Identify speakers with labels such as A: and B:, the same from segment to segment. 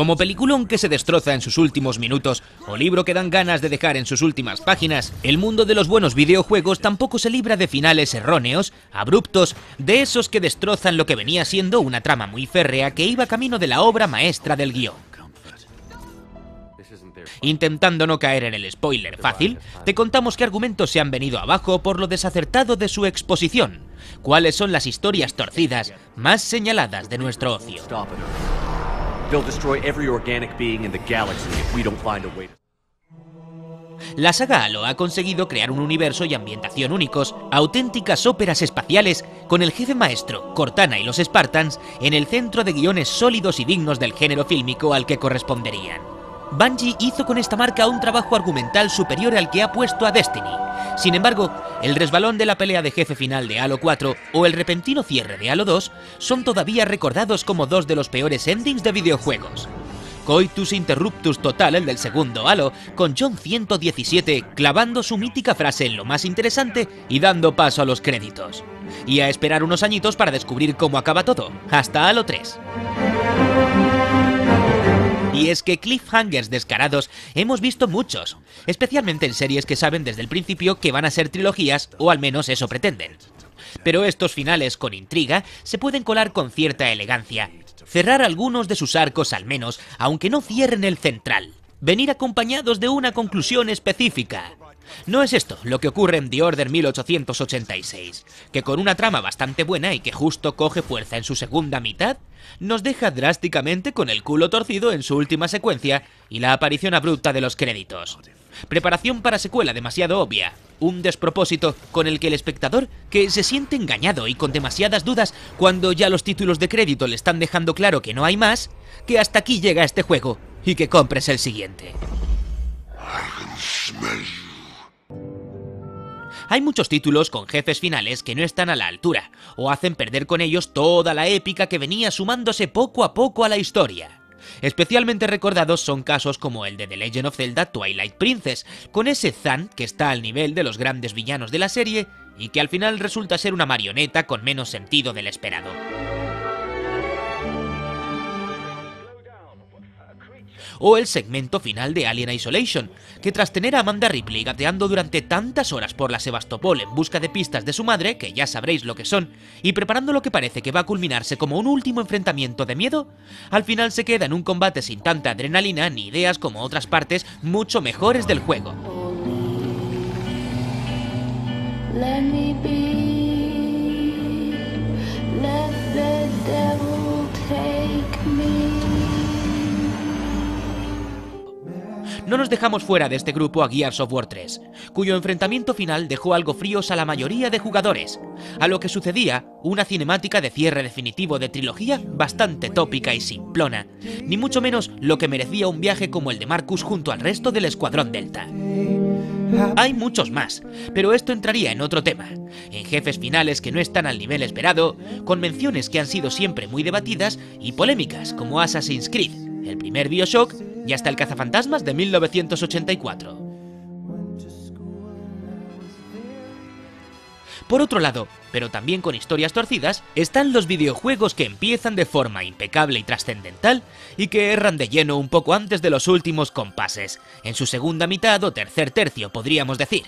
A: Como peliculón que se destroza en sus últimos minutos o libro que dan ganas de dejar en sus últimas páginas, el mundo de los buenos videojuegos tampoco se libra de finales erróneos, abruptos, de esos que destrozan lo que venía siendo una trama muy férrea que iba camino de la obra maestra del guion. Intentando no caer en el spoiler fácil, te contamos qué argumentos se han venido abajo por lo desacertado de su exposición, cuáles son las historias torcidas más señaladas de nuestro ocio. La saga Halo ha conseguido crear un universo y ambientación únicos, auténticas óperas espaciales, con el jefe maestro, Cortana y los Spartans, en el centro de guiones sólidos y dignos del género fílmico al que corresponderían. Bungie hizo con esta marca un trabajo argumental superior al que ha puesto a Destiny. Sin embargo, el resbalón de la pelea de jefe final de Halo 4 o el repentino cierre de Halo 2 son todavía recordados como dos de los peores endings de videojuegos. Coitus interruptus total el del segundo Halo, con John 117 clavando su mítica frase en lo más interesante y dando paso a los créditos. Y a esperar unos añitos para descubrir cómo acaba todo, hasta Halo 3. Es que cliffhangers descarados hemos visto muchos, especialmente en series que saben desde el principio que van a ser trilogías, o al menos eso pretenden. Pero estos finales con intriga se pueden colar con cierta elegancia, cerrar algunos de sus arcos al menos, aunque no cierren el central, venir acompañados de una conclusión específica. No es esto lo que ocurre en The Order 1886, que con una trama bastante buena y que justo coge fuerza en su segunda mitad, nos deja drásticamente con el culo torcido en su última secuencia y la aparición abrupta de los créditos. Preparación para secuela demasiado obvia, un despropósito con el que el espectador, que se siente engañado y con demasiadas dudas cuando ya los títulos de crédito le están dejando claro que no hay más, que hasta aquí llega este juego y que compres el siguiente. Hay muchos títulos con jefes finales que no están a la altura, o hacen perder con ellos toda la épica que venía sumándose poco a poco a la historia. Especialmente recordados son casos como el de The Legend of Zelda Twilight Princess, con ese Zan que está al nivel de los grandes villanos de la serie y que al final resulta ser una marioneta con menos sentido del esperado. O el segmento final de Alien Isolation, que tras tener a Amanda Ripley gateando durante tantas horas por la Sebastopol en busca de pistas de su madre, que ya sabréis lo que son, y preparando lo que parece que va a culminarse como un último enfrentamiento de miedo, al final se queda en un combate sin tanta adrenalina ni ideas como otras partes mucho mejores del juego. No nos dejamos fuera de este grupo a Gears of War 3, cuyo enfrentamiento final dejó algo fríos a la mayoría de jugadores, a lo que sucedía una cinemática de cierre definitivo de trilogía bastante tópica y simplona, ni mucho menos lo que merecía un viaje como el de Marcus junto al resto del Escuadrón Delta. Hay muchos más, pero esto entraría en otro tema, en jefes finales que no están al nivel esperado, con menciones que han sido siempre muy debatidas y polémicas como Assassin's Creed, el primer Bioshock y hasta el cazafantasmas de 1984. Por otro lado, pero también con historias torcidas, están los videojuegos que empiezan de forma impecable y trascendental y que erran de lleno un poco antes de los últimos compases, en su segunda mitad o tercer tercio podríamos decir.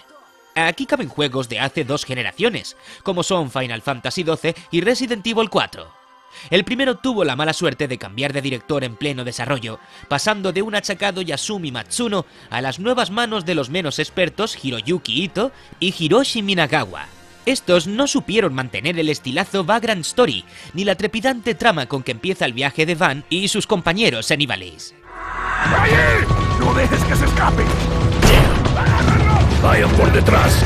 A: Aquí caben juegos de hace dos generaciones, como son Final Fantasy XII y Resident Evil 4. El primero tuvo la mala suerte de cambiar de director en pleno desarrollo, pasando de un achacado Yasumi Matsuno a las nuevas manos de los menos expertos Hiroyuki Ito y Hiroshi Minagawa. Estos no supieron mantener el estilazo Vagrant Story, ni la trepidante trama con que empieza el viaje de Van y sus compañeros en ¡No dejes que se escape! ¡Vayan por detrás!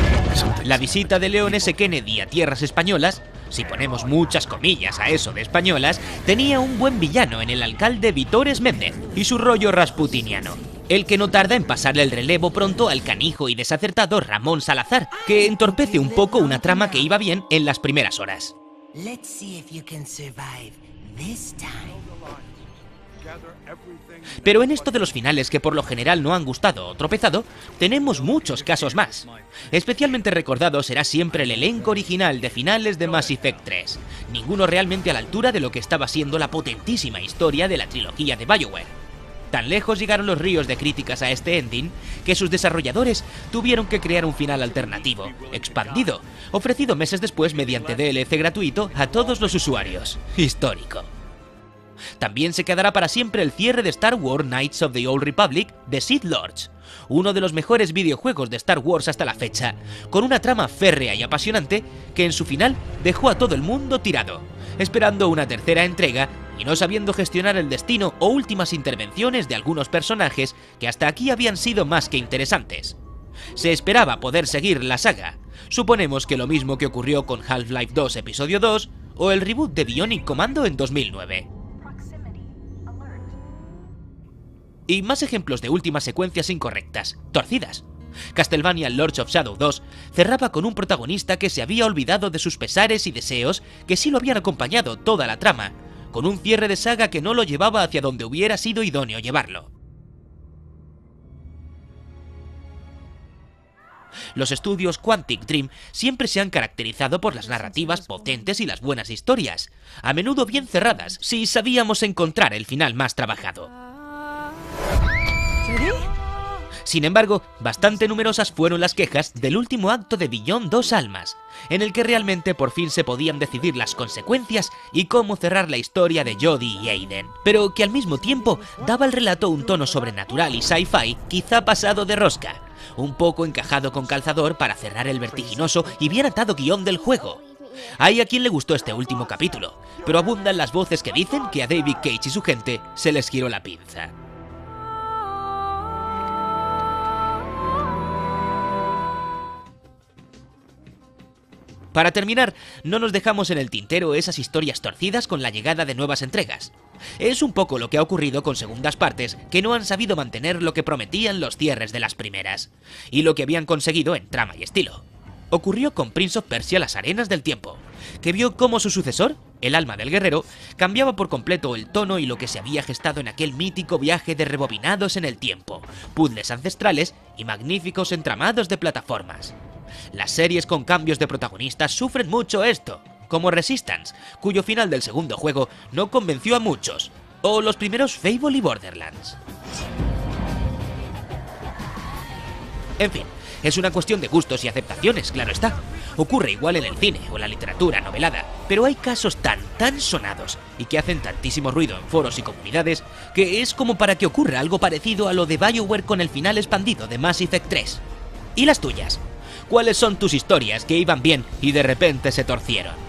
A: La visita de León S. Kennedy a tierras españolas si ponemos muchas comillas a eso de españolas, tenía un buen villano en el alcalde Vitores Méndez y su rollo rasputiniano. El que no tarda en pasarle el relevo pronto al canijo y desacertado Ramón Salazar, que entorpece un poco una trama que iba bien en las primeras horas. Pero en esto de los finales que por lo general no han gustado o tropezado, tenemos muchos casos más. Especialmente recordado será siempre el elenco original de finales de Mass Effect 3, ninguno realmente a la altura de lo que estaba siendo la potentísima historia de la trilogía de BioWare. Tan lejos llegaron los ríos de críticas a este ending que sus desarrolladores tuvieron que crear un final alternativo, expandido, ofrecido meses después mediante DLC gratuito a todos los usuarios. Histórico. También se quedará para siempre el cierre de Star Wars Knights of the Old Republic de Sith Lords, uno de los mejores videojuegos de Star Wars hasta la fecha, con una trama férrea y apasionante que en su final dejó a todo el mundo tirado, esperando una tercera entrega y no sabiendo gestionar el destino o últimas intervenciones de algunos personajes que hasta aquí habían sido más que interesantes. Se esperaba poder seguir la saga. Suponemos que lo mismo que ocurrió con Half-Life 2 Episodio 2 o el reboot de Bionic Commando en 2009. Y más ejemplos de últimas secuencias incorrectas, torcidas. Castlevania Lords of Shadow 2 cerraba con un protagonista que se había olvidado de sus pesares y deseos que sí lo habían acompañado toda la trama, con un cierre de saga que no lo llevaba hacia donde hubiera sido idóneo llevarlo. Los estudios Quantic Dream siempre se han caracterizado por las narrativas potentes y las buenas historias, a menudo bien cerradas, si sabíamos encontrar el final más trabajado. Sin embargo, bastante numerosas fueron las quejas del último acto de Billón Dos Almas, en el que realmente por fin se podían decidir las consecuencias y cómo cerrar la historia de Jodie y Aiden, pero que al mismo tiempo daba al relato un tono sobrenatural y sci-fi quizá pasado de rosca, un poco encajado con calzador para cerrar el vertiginoso y bien atado guion del juego. Hay a quien le gustó este último capítulo, pero abundan las voces que dicen que a David Cage y su gente se les giró la pinza. Para terminar, no nos dejamos en el tintero esas historias torcidas con la llegada de nuevas entregas. Es un poco lo que ha ocurrido con segundas partes que no han sabido mantener lo que prometían los cierres de las primeras, y lo que habían conseguido en trama y estilo. Ocurrió con Prince of Persia Las Arenas del Tiempo, que vio cómo su sucesor, el alma del guerrero, cambiaba por completo el tono y lo que se había gestado en aquel mítico viaje de rebobinados en el tiempo, puzzles ancestrales y magníficos entramados de plataformas. Las series con cambios de protagonistas sufren mucho esto, como Resistance, cuyo final del segundo juego no convenció a muchos, o los primeros Fable y Borderlands. En fin, es una cuestión de gustos y aceptaciones, claro está. Ocurre igual en el cine o la literatura novelada, pero hay casos tan, tan sonados y que hacen tantísimo ruido en foros y comunidades que es como para que ocurra algo parecido a lo de BioWare con el final expandido de Mass Effect 3. ¿Y las tuyas? Cuáles son tus historias que iban bien y de repente se torcieron.